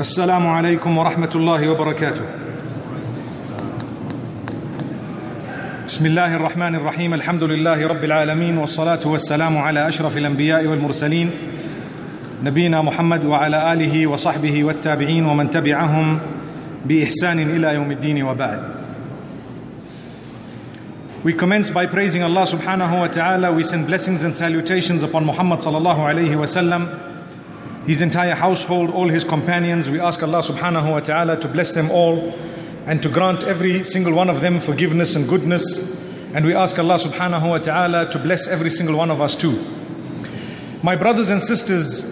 السلام عليكم ورحمة الله وبركاته. بسم الله الرحمن الرحيم الحمد لله رب العالمين والصلاة والسلام على أشرف الأنبياء والمرسلين نبينا محمد وعلى آله وصحبه والتابعين ومن تبعهم بإحسان إلى يوم الدين وبعد. We commence by praising Allah subhanahu wa ta'ala. We send blessings and salutations upon Muhammad sallallahu alayhi wa sallam, his entire household, all his companions. We ask Allah subhanahu wa ta'ala to bless them all and to grant every single one of them forgiveness and goodness. And we ask Allah subhanahu wa ta'ala to bless every single one of us too. My brothers and sisters,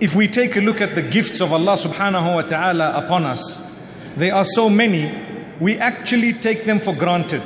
if we take a look at the gifts of Allah subhanahu wa ta'ala upon us, they are so many, we actually take them for granted.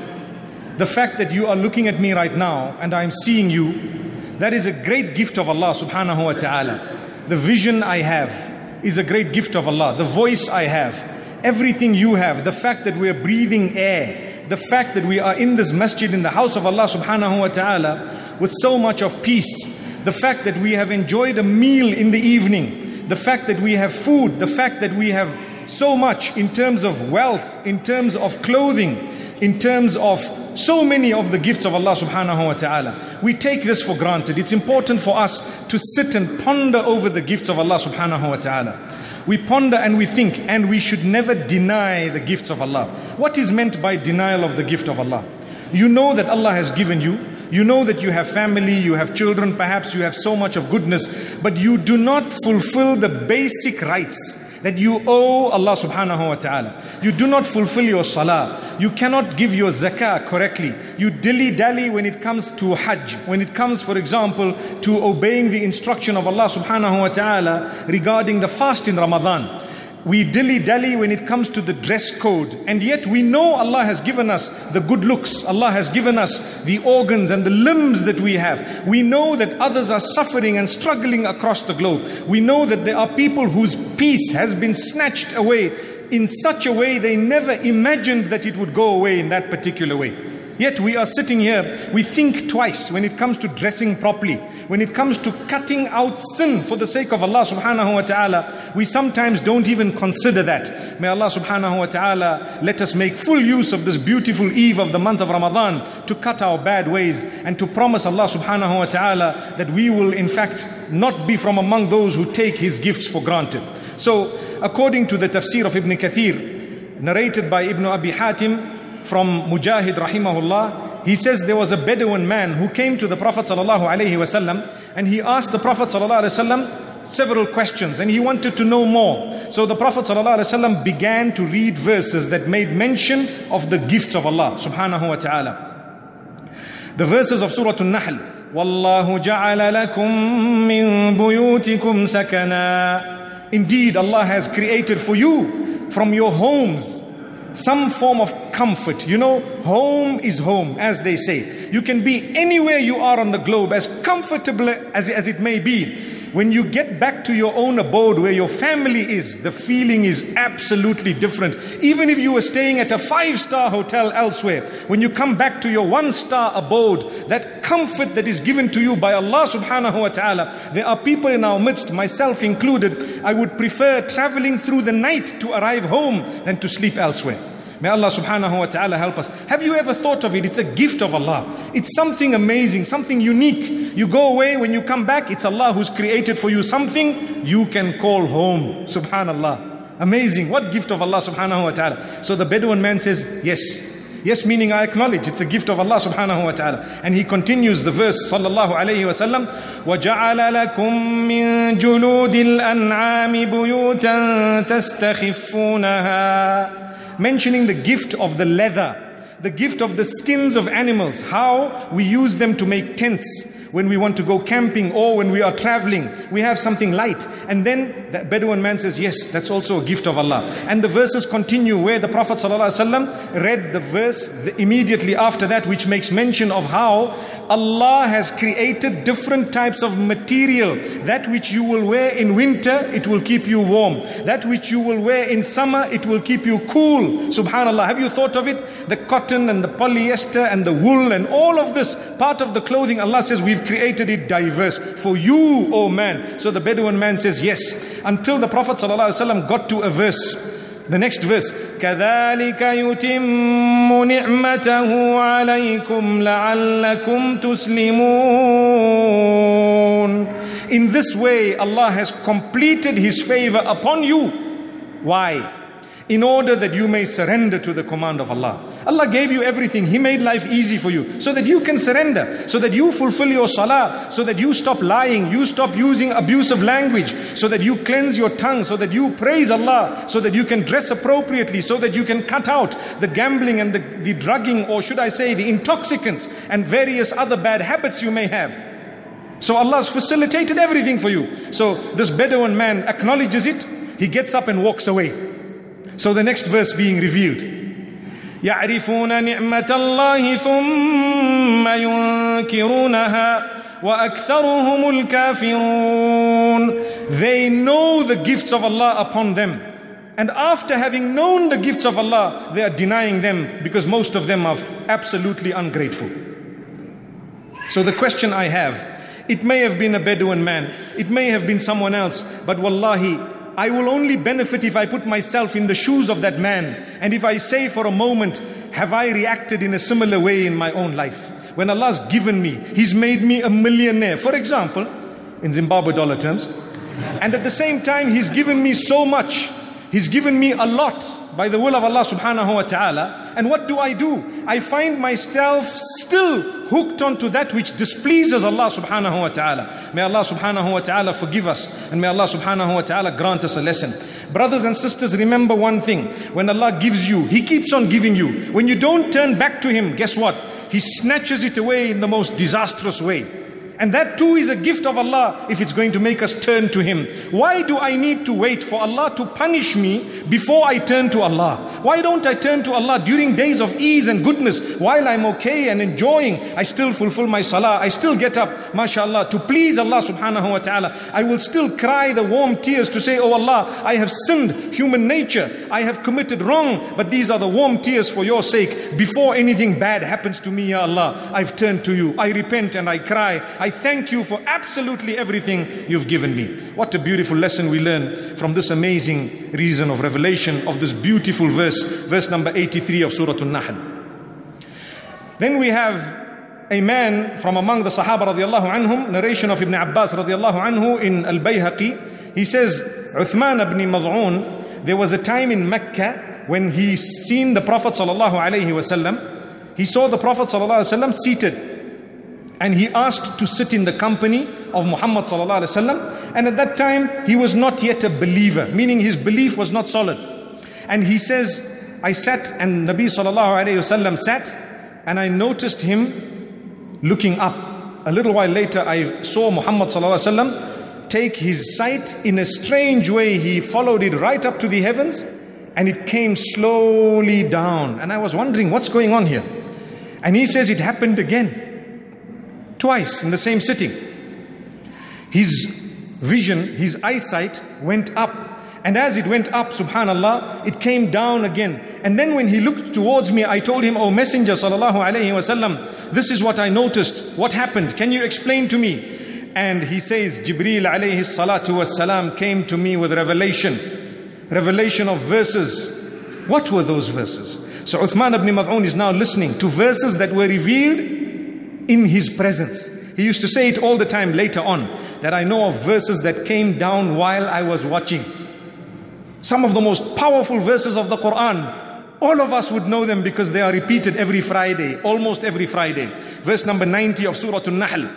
The fact that you are looking at me right now and I'm seeing you, that is a great gift of Allah subhanahu wa ta'ala. The vision I have is a great gift of Allah. The voice I have, everything you have, the fact that we are breathing air, the fact that we are in this masjid in the house of Allah subhanahu wa ta'ala with so much of peace, the fact that we have enjoyed a meal in the evening, the fact that we have food, the fact that we have so much in terms of wealth, in terms of clothing, in terms of so many of the gifts of Allah subhanahu wa ta'ala. We take this for granted. It's important for us to sit and ponder over the gifts of Allah subhanahu wa ta'ala. We ponder and we think, and we should never deny the gifts of Allah. What is meant by denial of the gift of Allah? You know that Allah has given you, you know that you have family, you have children, perhaps you have so much of goodness, but you do not fulfill the basic rights that you owe Allah subhanahu wa ta'ala. You do not fulfill your salah. You cannot give your zakah correctly. You dilly dally when it comes to hajj. When it comes, for example, to obeying the instruction of Allah subhanahu wa ta'ala regarding the fast in Ramadan. We dilly dally when it comes to the dress code, and yet we know Allah has given us the good looks, Allah has given us the organs and the limbs that we have. We know that others are suffering and struggling across the globe. We know that there are people whose peace has been snatched away in such a way they never imagined that it would go away in that particular way. Yet we are sitting here, we think twice when it comes to dressing properly. When it comes to cutting out sin for the sake of Allah subhanahu wa ta'ala, we sometimes don't even consider that. May Allah subhanahu wa ta'ala let us make full use of this beautiful eve of the month of Ramadan to cut our bad ways and to promise Allah subhanahu wa ta'ala that we will in fact not be from among those who take His gifts for granted. So, according to the tafsir of Ibn Kathir, narrated by Ibn Abi Hatim, from Mujahid rahimahullah, he says there was a Bedouin man who came to the Prophet sallallahu alaihi wasallam and he asked the Prophet sallallahu alaihi wasallam several questions and he wanted to know more. So the Prophet sallallahu alaihi wasallam began to read verses that made mention of the gifts of Allah subhanahu wa ta'ala. The verses of Surah An-Nahl والله جعل لكم من بيوتكم سكنا Indeed Allah has created for you from your homes some form of comfort. You know, home is home, as they say. You can be anywhere you are on the globe, as comfortable as, as it may be. When you get back to your own abode where your family is, the feeling is absolutely different. Even if you were staying at a five star hotel elsewhere, when you come back to your one star abode, that comfort that is given to you by Allah subhanahu wa ta'ala, there are people in our midst, myself included, I would prefer traveling through the night to arrive home than to sleep elsewhere. May Allah subhanahu wa ta'ala help us. Have you ever thought of it? It's a gift of Allah. It's something amazing, something unique. You go away, when you come back, it's Allah who's created for you something you can call home. Subhanallah. Amazing. What gift of Allah subhanahu wa ta'ala. So the Bedouin man says, yes. Yes, meaning I acknowledge it's a gift of Allah subhanahu wa ta'ala. And he continues the verse, sallallahu alayhi wa sallam, وَجَعَلَ لَكُم مِّن جُلُودِ الْأَنْعَامِ بُيُوتًا تَسْتَخِفُّونَهَا Mentioning the gift of the leather, the gift of the skins of animals, how we use them to make tents when we want to go camping or when we are traveling. We have something light. And then the Bedouin man says, Yes, that's also a gift of Allah. And the verses continue where the Prophet ﷺ read the verse immediately after that, which makes mention of how Allah has created different types of material. That which you will wear in winter, it will keep you warm. That which you will wear in summer, it will keep you cool. Subhanallah. Have you thought of it? The cotton and the polyester and the wool and all of this part of the clothing, Allah says, we've We've created it diverse for you, O man. So the Bedouin man says, Yes. Until the Prophet ﷺ got to a verse. The next verse كذلك يتم نعمته عليكم لعلكم تسلمون In this way Allah has completed his favor upon you Why? In order that you may surrender to the command of Allah Allah gave you everything. He made life easy for you so that you can surrender, so that you fulfill your salah, so that you stop lying, you stop using abusive language, so that you cleanse your tongue, so that you praise Allah, so that you can dress appropriately, so that you can cut out the gambling and the, the drugging, or should I say, the intoxicants and various other bad habits you may have. So Allah has facilitated everything for you. So this Bedouin man acknowledges it, he gets up and walks away. So the next verse being revealed. يعرفون نعمة الله ثم ينكرونها وأكثرهم الكافرون They know the gifts of Allah upon them and after having known the gifts of Allah they are denying them because most of them are absolutely ungrateful So the question I have it may have been a Bedouin man it may have been someone else but wallahi I will only benefit if I put myself in the shoes of that man. And if I say for a moment, have I reacted in a similar way in my own life? When Allah's given me, He's made me a millionaire, for example, in Zimbabwe dollar terms. And at the same time, He's given me so much. He's given me a lot by the will of Allah subhanahu wa ta'ala. And what do I do? I find myself still hooked onto that which displeases Allah subhanahu wa ta'ala. May Allah subhanahu wa ta'ala forgive us and may Allah subhanahu wa ta'ala grant us a lesson. Brothers and sisters, remember one thing. When Allah gives you, He keeps on giving you. When you don't turn back to Him, guess what? He snatches it away in the most disastrous way. And that too is a gift of Allah if it's going to make us turn to Him. Why do I need to wait for Allah to punish me before I turn to Allah? Why don't I turn to Allah during days of ease and goodness while I'm okay and enjoying? I still fulfill my salah. I still get up, mashallah, to please Allah subhanahu wa ta'ala. I will still cry the warm tears to say, Oh Allah, I have sinned human nature. I have committed wrong, but these are the warm tears for your sake. Before anything bad happens to me, Ya Allah, I've turned to you. I repent and I cry. I thank you for absolutely everything you've given me. What a beautiful lesson we learn from this amazing reason of revelation of this beautiful verse, verse number 83 of Surah An-Nahl. Then we have a man from among the Sahaba radiallahu anhum, narration of Ibn Abbas radiallahu anhu in Al-Bayhaqi. He says, Uthman ibn Mad'un, there was a time in Mecca when he seen the Prophet sallallahu alayhi wasallam. He saw the Prophet sallallahu alayhi wasallam seated and he asked to sit in the company of Muhammad and at that time he was not yet a believer meaning his belief was not solid. And he says I sat and Nabi wasallam sat and I noticed him looking up. A little while later I saw Muhammad wasallam take his sight in a strange way. He followed it right up to the heavens and it came slowly down. And I was wondering what's going on here? And he says it happened again twice in the same sitting. His vision, his eyesight went up. And as it went up, subhanallah, it came down again. And then when he looked towards me, I told him, O Messenger, sallallahu alayhi wasallam, this is what I noticed. What happened? Can you explain to me? And he says, Jibreel alayhi salatu wasalam came to me with revelation. Revelation of verses. What were those verses? So Uthman ibn Mad'un is now listening to verses that were revealed in his presence. He used to say it all the time later on that I know of verses that came down while I was watching. Some of the most powerful verses of the Quran. All of us would know them because they are repeated every Friday, almost every Friday. Verse number 90 of Surah An-Nahl.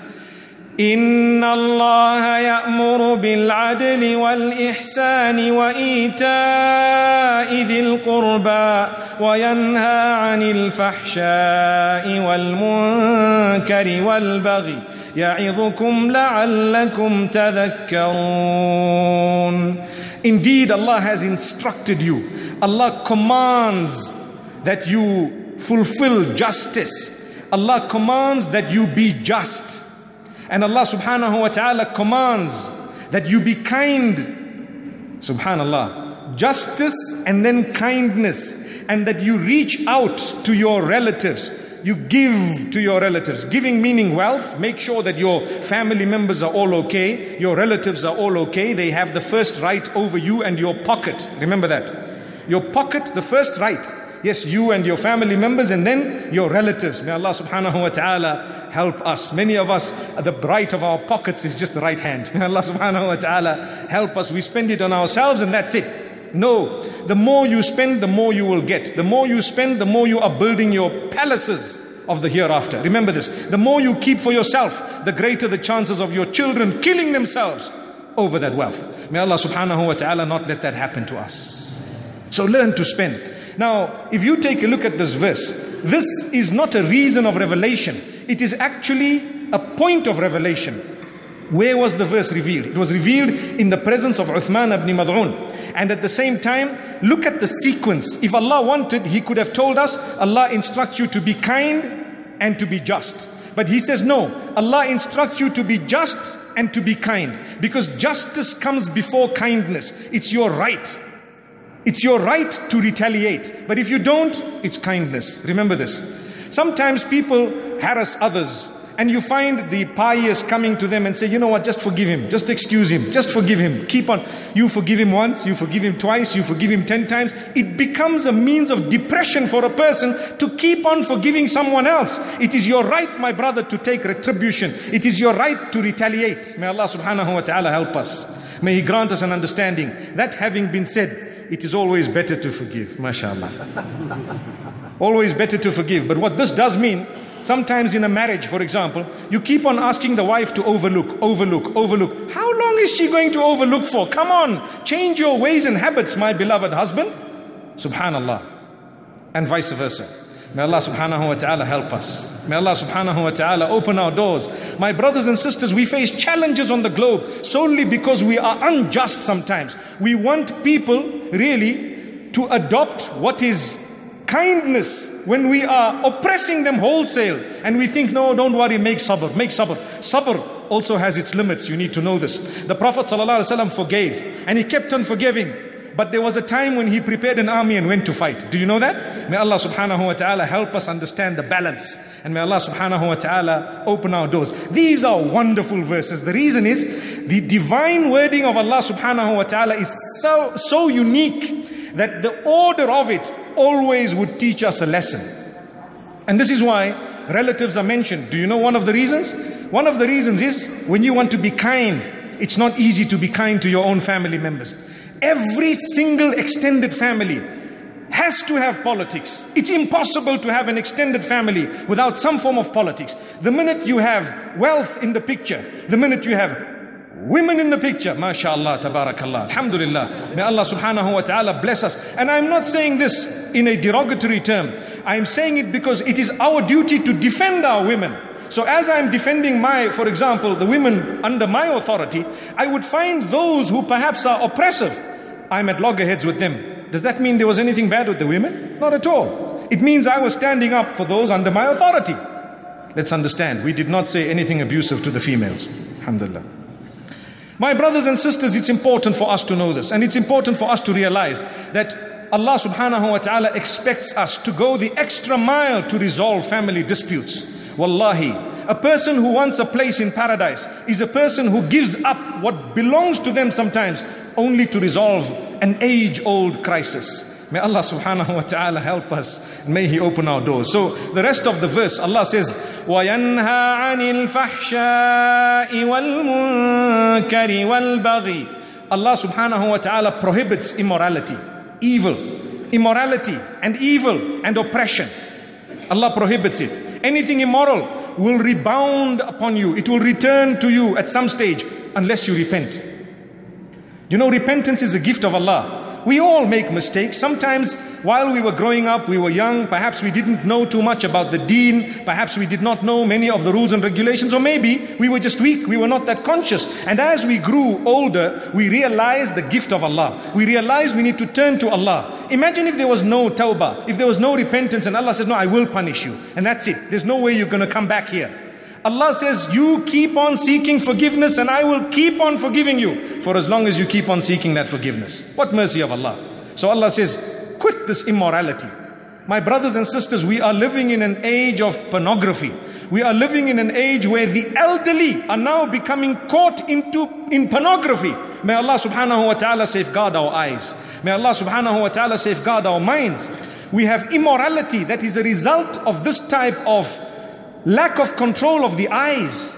إن الله يأمر بالعدل والإحسان وإيتاء ذي القربى وينهى عن الفحشاء والمنكر والبغي يعظكم لعلكم تذكرون Indeed Allah has instructed you Allah commands that you fulfill justice Allah commands that you be just And Allah subhanahu wa ta'ala commands that you be kind. Subhanallah. Justice and then kindness. And that you reach out to your relatives. you give to your relatives. Giving meaning wealth. Make sure that your family members are all okay, your relatives are all okay. They have the first right over you and your pocket. Remember that. Your pocket, the first right. Yes, you and your family members, and then your relatives. May Allah subhanahu wa ta'ala help us. Many of us, the bright of our pockets is just the right hand. May Allah subhanahu wa ta'ala help us. We spend it on ourselves, and that's it. No, the more you spend, the more you will get. The more you spend, the more you are building your palaces of the hereafter. Remember this. The more you keep for yourself, the greater the chances of your children killing themselves over that wealth. May Allah subhanahu wa ta'ala not let that happen to us. So learn to spend. Now, if you take a look at this verse, this is not a reason of revelation. It is actually a point of revelation. Where was the verse revealed? It was revealed in the presence of Uthman ibn Mad'un. And at the same time, look at the sequence. If Allah wanted, He could have told us, Allah instructs you to be kind and to be just. But He says, no, Allah instructs you to be just and to be kind. Because justice comes before kindness. It's your right. It's your right to retaliate. But if you don't, it's kindness. Remember this. Sometimes people harass others and you find the pious coming to them and say, you know what, just forgive him, just excuse him, just forgive him. Keep on. You forgive him once, you forgive him twice, you forgive him ten times. It becomes a means of depression for a person to keep on forgiving someone else. It is your right, my brother, to take retribution. It is your right to retaliate. May Allah subhanahu wa ta'ala help us. May He grant us an understanding. That having been said, it is always better to forgive. MashaAllah. always better to forgive. But what this does mean Sometimes in a marriage, for example, you keep on asking the wife to overlook, overlook, overlook. How long is she going to overlook for? Come on, change your ways and habits, my beloved husband. Subhanallah. And vice versa. May Allah subhanahu wa ta'ala help us. May Allah subhanahu wa ta'ala open our doors. My brothers and sisters, we face challenges on the globe solely because we are unjust sometimes. We want people really to adopt what is kindness when we are oppressing them wholesale and we think, no, don't worry, make sabr, make sabr. Sabr also has its limits. You need to know this. The Prophet forgave and he kept on forgiving. But there was a time when he prepared an army and went to fight. Do you know that? May Allah subhanahu wa ta'ala help us understand the balance. And may Allah subhanahu wa ta'ala open our doors. These are wonderful verses. The reason is the divine wording of Allah subhanahu wa ta'ala is so, so unique that the order of it always would teach us a lesson. And this is why relatives are mentioned. Do you know one of the reasons? One of the reasons is when you want to be kind, it's not easy to be kind to your own family members. Every single extended family has to have politics. It's impossible to have an extended family without some form of politics. The minute you have wealth in the picture, the minute you have Women in the picture, mashallah, tabarakallah, alhamdulillah. May Allah subhanahu wa ta'ala bless us. And I'm not saying this in a derogatory term. I'm saying it because it is our duty to defend our women. So as I'm defending my, for example, the women under my authority, I would find those who perhaps are oppressive. I'm at loggerheads with them. Does that mean there was anything bad with the women? Not at all. It means I was standing up for those under my authority. Let's understand, we did not say anything abusive to the females. Alhamdulillah. My brothers and sisters, it's important for us to know this. And it's important for us to realize that Allah subhanahu wa ta'ala expects us to go the extra mile to resolve family disputes. Wallahi, a person who wants a place in paradise is a person who gives up what belongs to them sometimes only to resolve an age old crisis. May Allah subhanahu wa ta'ala help us. May He open our doors. So the rest of the verse, Allah says, وَيَنْهَى عَنِ الْفَحْشَاءِ وَالْمُنْكَرِ وَالْبَغِي Allah subhanahu wa ta'ala prohibits immorality, evil, immorality and evil and oppression. Allah prohibits it. Anything immoral will rebound upon you. It will return to you at some stage unless you repent. You know, repentance is a gift of Allah. We all make mistakes. Sometimes while we were growing up, we were young, perhaps we didn't know too much about the deen, perhaps we did not know many of the rules and regulations, or maybe we were just weak, we were not that conscious. And as we grew older, we realized the gift of Allah. We realized we need to turn to Allah. Imagine if there was no tawbah, if there was no repentance, and Allah says, No, I will punish you. And that's it. There's no way you're going to come back here. Allah says, You keep on seeking forgiveness and I will keep on forgiving you for as long as you keep on seeking that forgiveness. What mercy of Allah. So Allah says, Quit this immorality. My brothers and sisters, we are living in an age of pornography. We are living in an age where the elderly are now becoming caught into in pornography. May Allah subhanahu wa ta'ala safeguard our eyes. May Allah subhanahu wa ta'ala safeguard our minds. We have immorality that is a result of this type of lack of control of the eyes.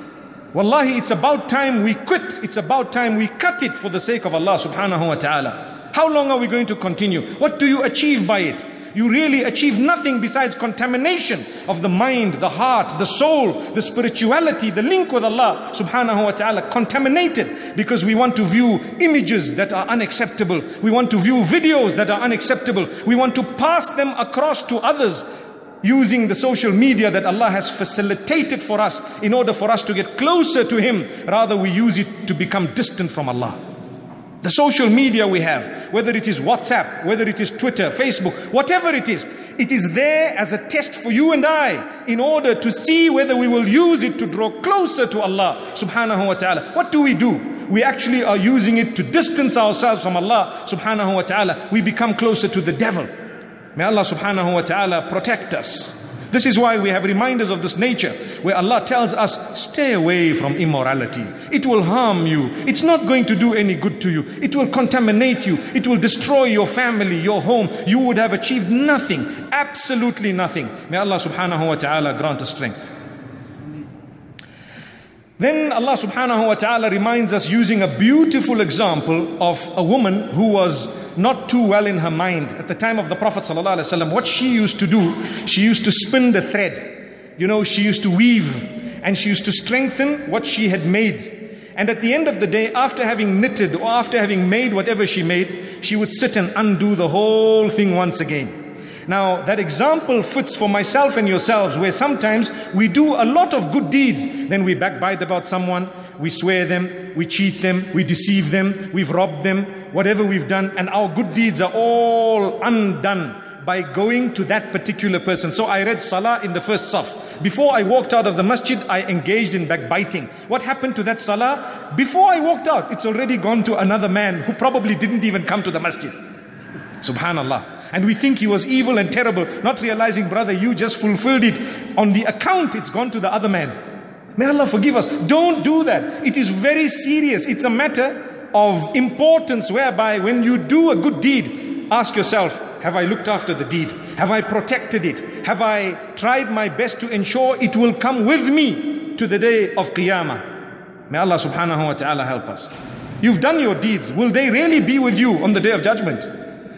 Wallahi, it's about time we quit. It's about time we cut it for the sake of Allah subhanahu wa ta'ala. How long are we going to continue? What do you achieve by it? You really achieve nothing besides contamination of the mind, the heart, the soul, the spirituality, the link with Allah subhanahu wa ta'ala contaminated because we want to view images that are unacceptable. We want to view videos that are unacceptable. We want to pass them across to others using the social media that Allah has facilitated for us in order for us to get closer to Him. Rather, we use it to become distant from Allah. The social media we have, whether it is WhatsApp, whether it is Twitter, Facebook, whatever it is, it is there as a test for you and I in order to see whether we will use it to draw closer to Allah subhanahu wa ta'ala. What do we do? We actually are using it to distance ourselves from Allah subhanahu wa ta'ala. We become closer to the devil. May Allah subhanahu wa ta'ala protect us. This is why we have reminders of this nature where Allah tells us, stay away from immorality. It will harm you. It's not going to do any good to you. It will contaminate you. It will destroy your family, your home. You would have achieved nothing, absolutely nothing. May Allah subhanahu wa ta'ala grant us strength. Then Allah subhanahu wa ta'ala reminds us using a beautiful example of a woman who was not too well in her mind. At the time of the Prophet sallallahu alaihi wasallam, what she used to do, she used to spin the thread. You know, she used to weave and she used to strengthen what she had made. And at the end of the day, after having knitted or after having made whatever she made, she would sit and undo the whole thing once again. Now, that example fits for myself and yourselves, where sometimes we do a lot of good deeds, then we backbite about someone, we swear them, we cheat them, we deceive them, we've robbed them, whatever we've done, and our good deeds are all undone by going to that particular person. So I read Salah in the first saf. Before I walked out of the masjid, I engaged in backbiting. What happened to that Salah? Before I walked out, it's already gone to another man who probably didn't even come to the masjid. Subhanallah. And we think he was evil and terrible, not realizing, brother, you just fulfilled it. On the account, it's gone to the other man. May Allah forgive us. Don't do that. It is very serious. It's a matter of importance whereby when you do a good deed, ask yourself, have I looked after the deed? Have I protected it? Have I tried my best to ensure it will come with me to the day of Qiyamah? May Allah subhanahu wa ta'ala help us. You've done your deeds. Will they really be with you on the day of judgment?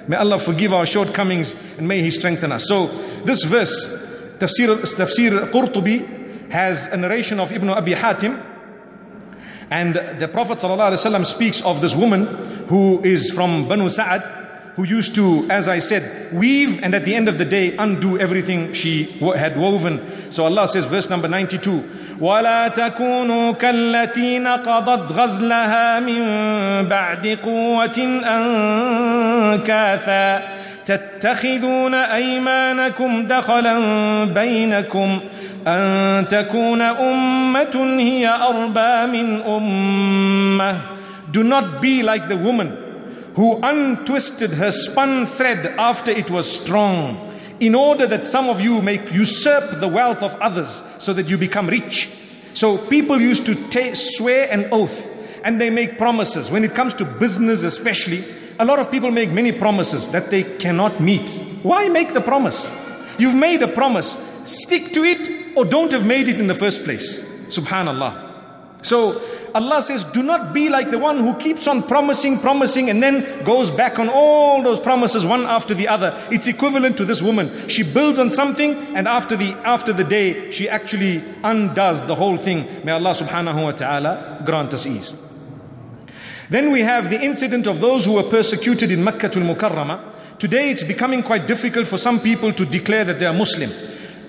May Allah forgive our shortcomings and may He strengthen us. So, this verse, Tafsir, Tafsir Qurtubi, has a narration of Ibn Abi Hatim. And the Prophet ﷺ speaks of this woman who is from Banu Sa'ad, who used to, as I said, weave and at the end of the day undo everything she had woven. So Allah says, verse number 92. ولا تكونوا كالتي نقضت غزلها من بعد قوة أنكاثا تتخذون أيمانكم دخلا بينكم أن تكون أمة هي أربى من أمة. Do not be like the woman who untwisted her spun thread after it was strong. In order that some of you may usurp the wealth of others so that you become rich. So people used to ta- swear an oath and they make promises. When it comes to business, especially, a lot of people make many promises that they cannot meet. Why make the promise? You've made a promise, stick to it or don't have made it in the first place. Subhanallah. So Allah says, do not be like the one who keeps on promising, promising, and then goes back on all those promises one after the other. It's equivalent to this woman. She builds on something, and after the after the day, she actually undoes the whole thing. May Allah subhanahu wa ta'ala grant us ease. Then we have the incident of those who were persecuted in Makkah al-Mukarramah. Today it's becoming quite difficult for some people to declare that they are Muslim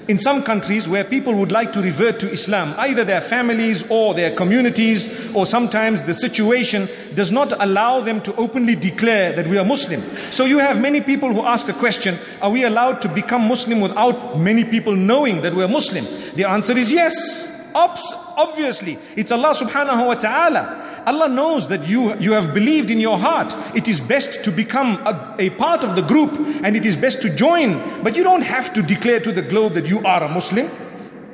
in some countries where people would like to revert to Islam, either their families or their communities, or sometimes the situation does not allow them to openly declare that we are Muslim. So you have many people who ask a question, are we allowed to become Muslim without many people knowing that we're Muslim? The answer is yes. Obviously, it's Allah subhanahu wa ta'ala Allah knows that you, you have believed in your heart. It is best to become a, a part of the group and it is best to join. But you don't have to declare to the globe that you are a Muslim.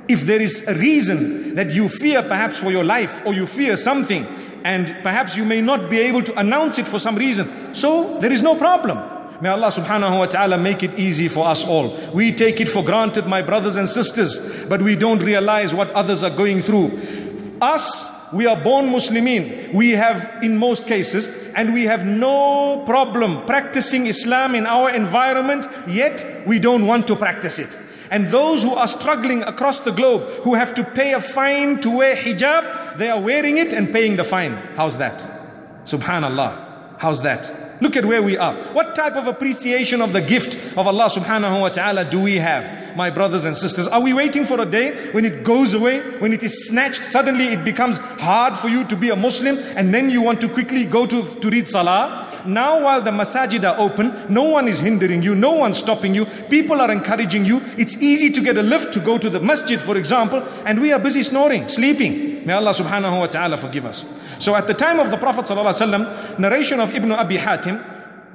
If there is a reason that you fear perhaps for your life or you fear something and perhaps you may not be able to announce it for some reason, so there is no problem. May Allah subhanahu wa ta'ala make it easy for us all. We take it for granted, my brothers and sisters, but we don't realize what others are going through. Us, we are born Muslimin. We have, in most cases, and we have no problem practicing Islam in our environment, yet we don't want to practice it. And those who are struggling across the globe, who have to pay a fine to wear hijab, they are wearing it and paying the fine. How's that? Subhanallah. How's that? Look at where we are. What type of appreciation of the gift of Allah subhanahu wa ta'ala do we have? My brothers and sisters, are we waiting for a day when it goes away, when it is snatched, suddenly it becomes hard for you to be a Muslim and then you want to quickly go to, to read salah? Now while the masajid are open, no one is hindering you, no one stopping you, people are encouraging you. It's easy to get a lift to go to the masjid, for example, and we are busy snoring, sleeping. May Allah subhanahu wa ta'ala forgive us. So at the time of the Prophet sallallahu narration of Ibn Abi Hatim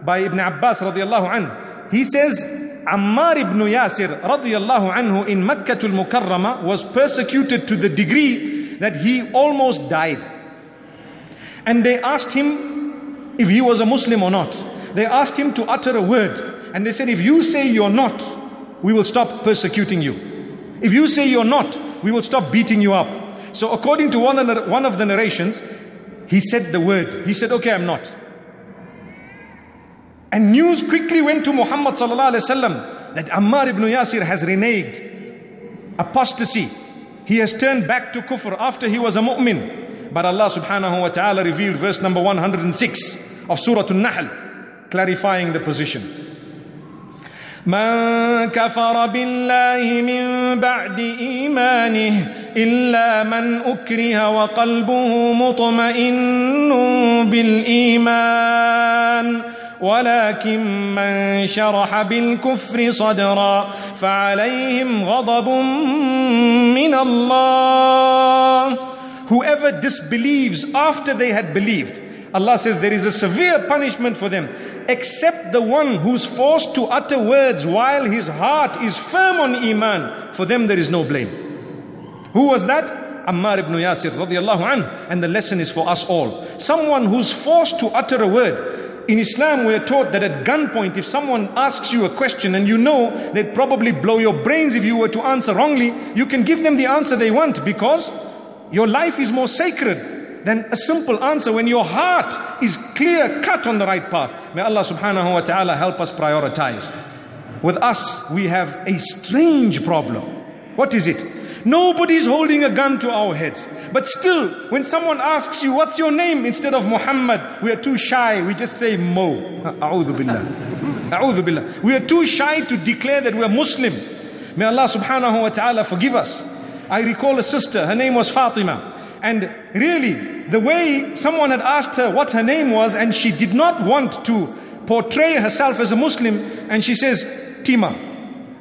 by Ibn Abbas radiallahu anhu, he says, Ammar ibn Yasir radiallahu anhu in Makkah al-Mukarramah was persecuted to the degree that he almost died. And they asked him if he was a Muslim or not. They asked him to utter a word. And they said, if you say you're not, we will stop persecuting you. If you say you're not, we will stop beating you up. So according to one of the narrations, he said the word. He said, okay, I'm not. And news quickly went to Muhammad that Ammar ibn Yasir has reneged, apostasy. He has turned back to kufr after he was a mu'min. But Allah subhanahu wa ta'ala revealed verse number 106 of Surah An-Nahl, clarifying the position. من كفر بالله من بعد إيمانه إلا من أكره وقلبه مطمئن بالإيمان. ولكن من شرح بالكفر صدرا فعليهم غضب من الله. Whoever disbelieves after they had believed, Allah says there is a severe punishment for them, except the one who's forced to utter words while his heart is firm on Iman. For them there is no blame. Who was that? Ammar ibn Yasir radiallahu anh. And the lesson is for us all. Someone who's forced to utter a word. In Islam, we are taught that at gunpoint, if someone asks you a question and you know they'd probably blow your brains if you were to answer wrongly, you can give them the answer they want because your life is more sacred than a simple answer when your heart is clear cut on the right path. May Allah subhanahu wa ta'ala help us prioritize. With us, we have a strange problem. What is it? Nobody's holding a gun to our heads. But still, when someone asks you, what's your name? Instead of Muhammad, we are too shy. We just say Mo. A'udhu billah. We are too shy to declare that we are Muslim. May Allah subhanahu wa ta'ala forgive us. I recall a sister, her name was Fatima. And really, the way someone had asked her what her name was, and she did not want to portray herself as a Muslim, and she says, Tima.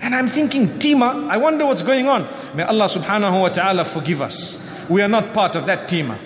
And I'm thinking, Tima, I wonder what's going on. May Allah subhanahu wa ta'ala forgive us. We are not part of that Tima.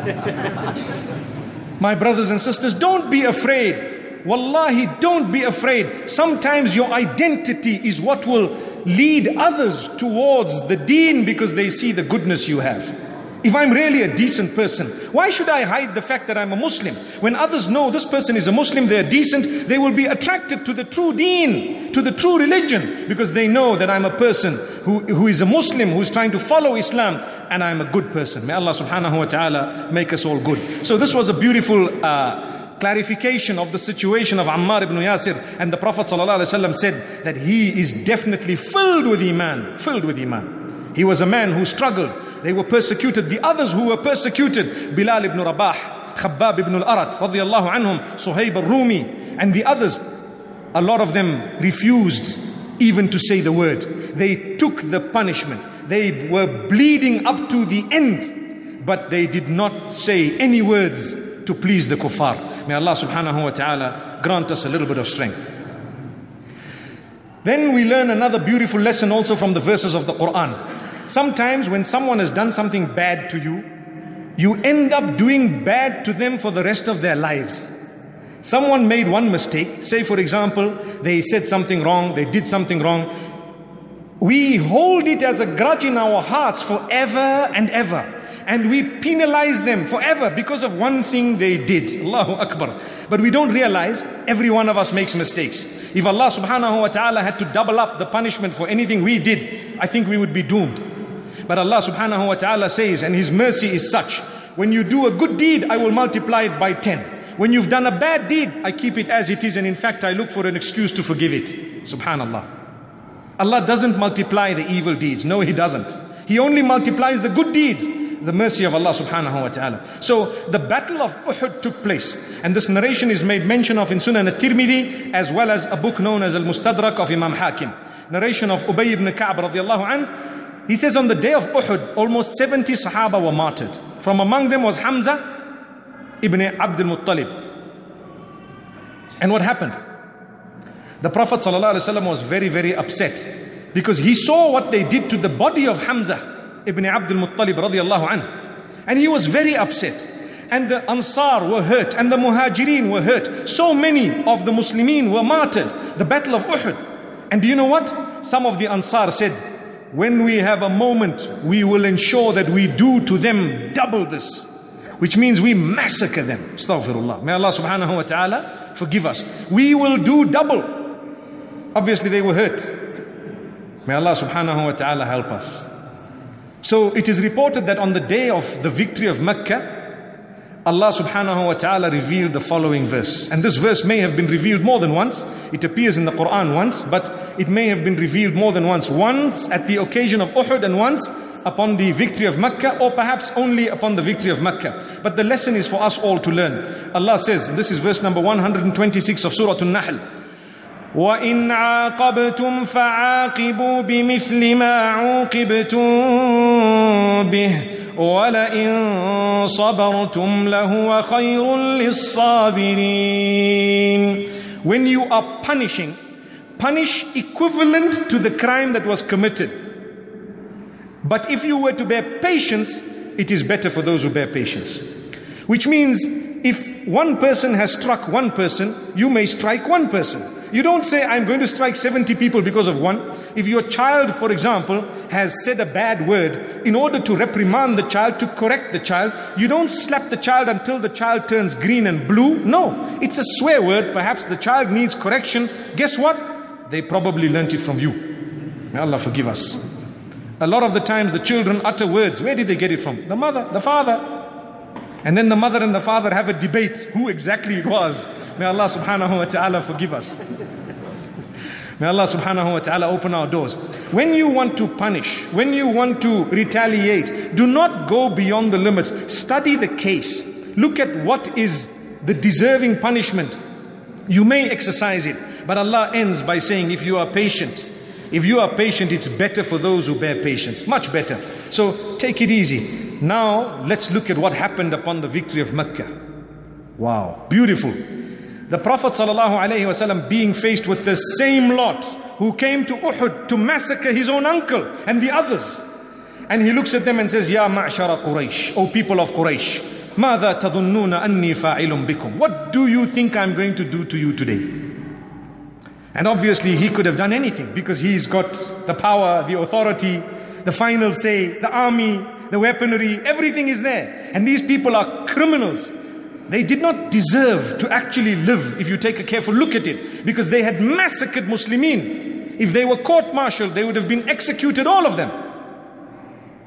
My brothers and sisters, don't be afraid. Wallahi, don't be afraid. Sometimes your identity is what will lead others towards the deen because they see the goodness you have. If I'm really a decent person, why should I hide the fact that I'm a Muslim? When others know this person is a Muslim, they're decent, they will be attracted to the true deen, to the true religion, because they know that I'm a person who, who is a Muslim, who's trying to follow Islam, and I'm a good person. May Allah subhanahu wa ta'ala make us all good. So this was a beautiful uh, clarification of the situation of Ammar ibn Yasir and the Prophet ﷺ said that he is definitely filled with Iman, filled with Iman. He was a man who struggled. They were persecuted. The others who were persecuted, Bilal ibn Rabah, Khabbab ibn al-Arat, radiallahu anhum, Suhaib al-Rumi, and the others, a lot of them refused even to say the word. They took the punishment. They were bleeding up to the end, but they did not say any words to please the kuffar. May Allah subhanahu wa ta'ala grant us a little bit of strength. Then we learn another beautiful lesson also from the verses of the Quran. Sometimes when someone has done something bad to you, you end up doing bad to them for the rest of their lives. Someone made one mistake, say for example, they said something wrong, they did something wrong. We hold it as a grudge in our hearts forever and ever. And we penalize them forever because of one thing they did. Allahu Akbar. But we don't realize every one of us makes mistakes. If Allah subhanahu wa ta'ala had to double up the punishment for anything we did, I think we would be doomed. But Allah subhanahu wa ta'ala says, and His mercy is such, when you do a good deed, I will multiply it by 10. When you've done a bad deed, I keep it as it is, and in fact, I look for an excuse to forgive it. Subhanallah. Allah doesn't multiply the evil deeds. No, He doesn't. He only multiplies the good deeds the mercy of Allah subhanahu wa ta'ala. So the battle of Uhud took place. And this narration is made mention of in Sunan al-Tirmidhi as well as a book known as Al-Mustadrak of Imam Hakim. Narration of Ubay ibn Ka'b radiallahu anh. He says on the day of Uhud, almost 70 Sahaba were martyred. From among them was Hamza ibn Abdul Muttalib. And what happened? The Prophet ﷺ was very, very upset because he saw what they did to the body of Hamza ibn Abdul Muttalib. And he was very upset. And the Ansar were hurt and the Muhajirin were hurt. So many of the Muslimin were martyred. The battle of Uhud. And do you know what? Some of the Ansar said, when we have a moment, we will ensure that we do to them double this. Which means we massacre them. Astaghfirullah. May Allah subhanahu wa ta'ala forgive us. We will do double. Obviously they were hurt. May Allah subhanahu wa ta'ala help us. So it is reported that on the day of the victory of Mecca, Allah subhanahu wa ta'ala revealed the following verse. And this verse may have been revealed more than once. It appears in the Quran once, but it may have been revealed more than once. Once at the occasion of Uhud and once upon the victory of Mecca or perhaps only upon the victory of Mecca. But the lesson is for us all to learn. Allah says, this is verse number 126 of Surah An-Nahl. وإن عاقبتم فعاقبوا بمثل ما عوقبتم به ولئن صبرتم لهو خير للصابرين When you are punishing, punish equivalent to the crime that was committed. But if you were to bear patience, it is better for those who bear patience. Which means if one person has struck one person, you may strike one person. You don't say, I'm going to strike 70 people because of one. If your child, for example, has said a bad word, in order to reprimand the child, to correct the child, you don't slap the child until the child turns green and blue. No, it's a swear word. Perhaps the child needs correction. Guess what? They probably learnt it from you. May Allah forgive us. A lot of the times the children utter words. Where did they get it from? The mother, the father. And then the mother and the father have a debate who exactly it was. May Allah subhanahu wa ta'ala forgive us. May Allah subhanahu wa ta'ala open our doors. When you want to punish, when you want to retaliate, do not go beyond the limits. Study the case. Look at what is the deserving punishment. You may exercise it. But Allah ends by saying, if you are patient, if you are patient, it's better for those who bear patience. Much better. So take it easy. Now let's look at what happened upon the victory of Mecca. Wow, beautiful. The Prophet ﷺ being faced with the same lot who came to Uhud to massacre his own uncle and the others. And he looks at them and says, Ya ma'shara Quraysh, O people of Quraysh, ماذا تظنون أني فاعل بكم? What do you think I'm going to do to you today? And obviously he could have done anything because he's got the power, the authority, the final say, the army, the weaponry, everything is there. And these people are criminals. They did not deserve to actually live if you take a careful look at it because they had massacred Muslimin. If they were court martialed, they would have been executed, all of them.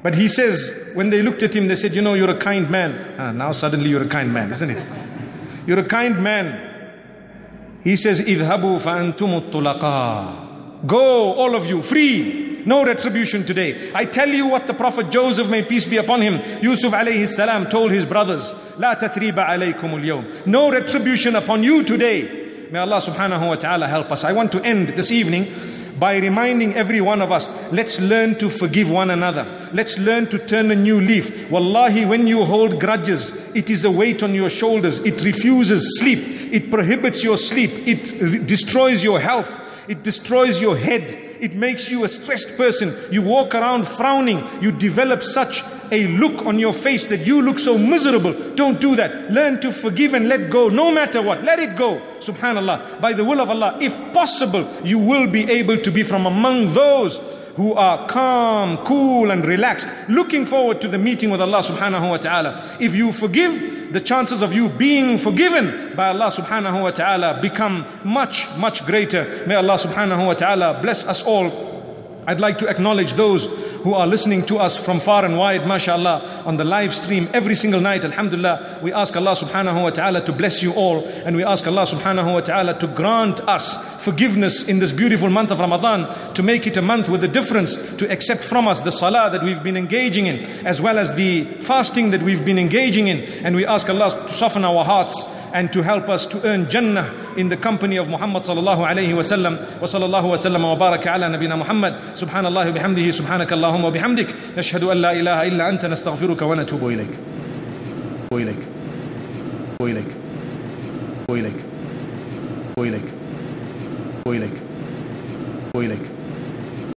But he says, when they looked at him, they said, You know, you're a kind man. Ah, now suddenly you're a kind man, isn't it? You're a kind man. He says, fa Go, all of you, free No retribution today. I tell you what the Prophet Joseph, may peace be upon him, Yusuf alayhi salam told his brothers, لا تثريب عليكم اليوم. No retribution upon you today. May Allah subhanahu wa ta'ala help us. I want to end this evening by reminding every one of us, let's learn to forgive one another. Let's learn to turn a new leaf. Wallahi, when you hold grudges, it is a weight on your shoulders. It refuses sleep. It prohibits your sleep. It destroys your health. It destroys your head. It makes you a stressed person. You walk around frowning. You develop such a look on your face that you look so miserable. Don't do that. Learn to forgive and let go no matter what. Let it go. Subhanallah. By the will of Allah, if possible, you will be able to be from among those who are calm, cool and relaxed, looking forward to the meeting with Allah subhanahu wa ta'ala. If you forgive, the chances of you being forgiven by Allah subhanahu wa ta'ala become much, much greater. May Allah subhanahu wa ta'ala bless us all I'd like to acknowledge those who are listening to us from far and wide, mashallah, on the live stream every single night, alhamdulillah. We ask Allah subhanahu wa ta'ala to bless you all, and we ask Allah subhanahu wa ta'ala to grant us forgiveness in this beautiful month of Ramadan, to make it a month with a difference, to accept from us the salah that we've been engaging in, as well as the fasting that we've been engaging in. And we ask Allah to soften our hearts and to help us to earn Jannah in the company of Muhammad sallallahu alayhi wa sallam. Wa sallallahu wa sallam wa baraka ala nabina Muhammad. Subhanallah bihamdihi subhanaka Allahumma bihamdik. Nashhadu an la ilaha illa anta nastaghfiruka wa natubu ilayk. Wa ilayk. Wa ilayk. Wa ilayk